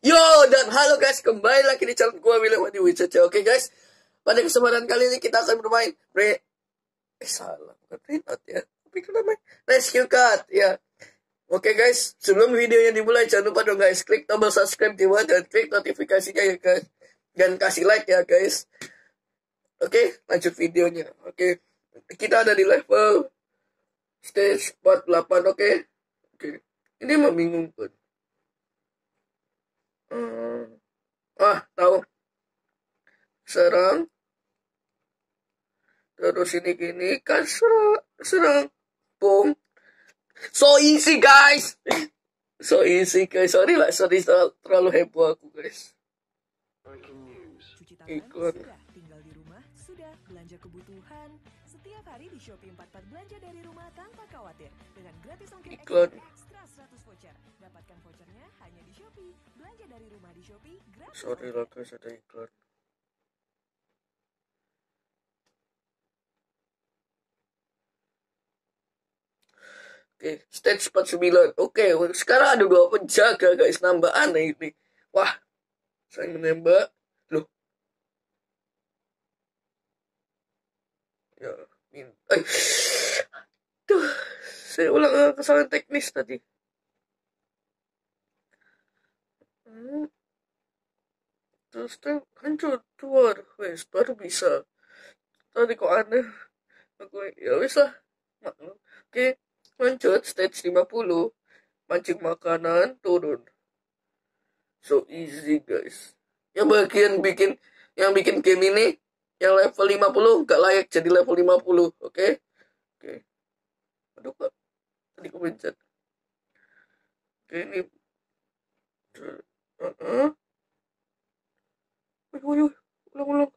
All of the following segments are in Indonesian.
Yo dan halo guys, kembali lagi di channel gua William Adi Wicaca. Oke guys, pada kesempatan kali ini kita akan bermain re eh salah bukan reload ya, tapi namanya rescue card ya. Oke guys, sebelum videonya dimulai jangan lupa dong guys klik tombol subscribe di bawah dan klik notifikasinya ya guys dan kasih like ya guys. Oke, lanjut videonya. Oke, kita ada di level stage 48 oke. Oke, ini membingungkan. Hmm. Ah, tahu. Serang. Terus ini gini kan serang, serang. Boom. So easy guys. So easy guys. Sorry lah, sorry terlalu heboh aku guys. Ikut. Shopee 44 belanja dari rumah tanpa khawatir. Dengan gratis ongkir Iklan. ekstra 100 voucher. Dapatkan vouchernya hanya di Shopee. Belanja dari rumah di Shopee gratis. Sorry lah guys ada iklan. Oke, stage 49. Oke, sekarang ada dua penjaga guys, nambah aneh ini. Wah, saya menembak. Loh. Ya, Duh, saya ulang eh, kesalahan teknis tadi. Hmm. Terus tuh hancur keluar, wes baru bisa. Tadi kok aneh. Aku ya wes lah. Oke, lanjut stage 50. Mancing makanan turun. So easy guys. Yang bagian bikin yang bikin game ini yang level 50 nggak layak jadi level 50, oke? Oke. Aduh kok tadi kepencet. Oke, ini Heeh. Wih, wih, wih. Ulang, ulang.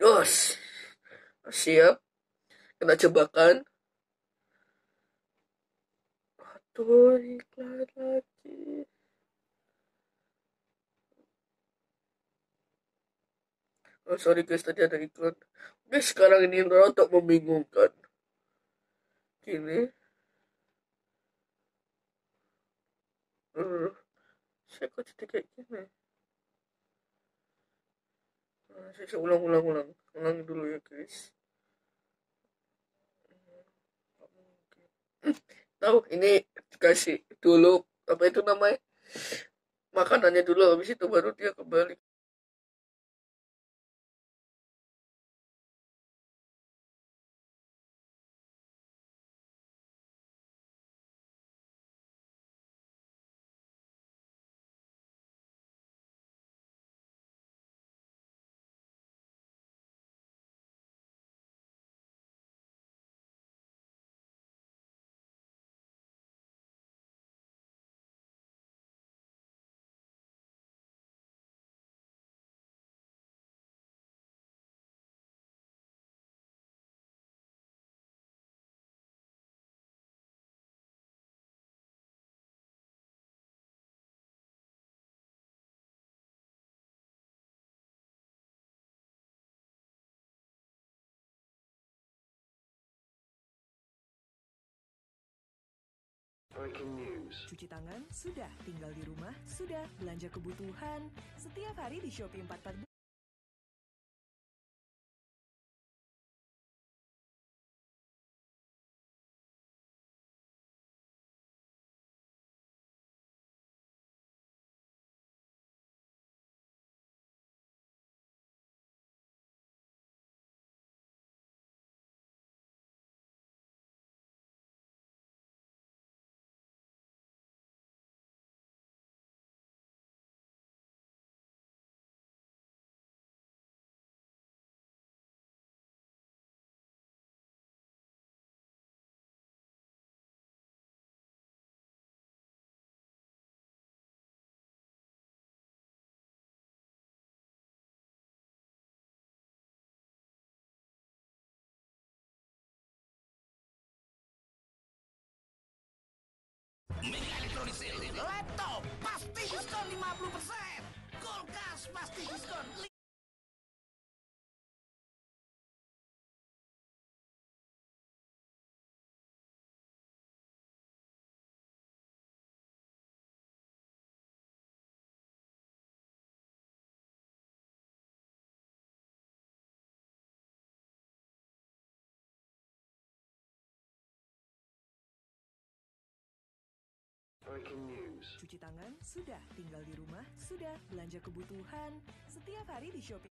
Yos. Siap. Kena jebakan. Aduh, iklan lagi. Oh, sorry guys, tadi ada iklan. Oke, sekarang ini rotok membingungkan. Gini. Uh, saya kok jadi kayak gini. Saya, saya ulang, ulang, ulang. Ulang dulu ya guys. Hmm, Tahu, ini dikasih dulu, apa itu namanya? Makanannya dulu, habis itu baru dia kembali. Cuci tangan sudah, tinggal di rumah sudah, belanja kebutuhan. Setiap hari di Shopee Laptop pasti diskon 50%. Kulkas pasti diskon Breaking news. Cuci tangan? Sudah. Tinggal di rumah? Sudah. Belanja kebutuhan? Setiap hari di Shopee.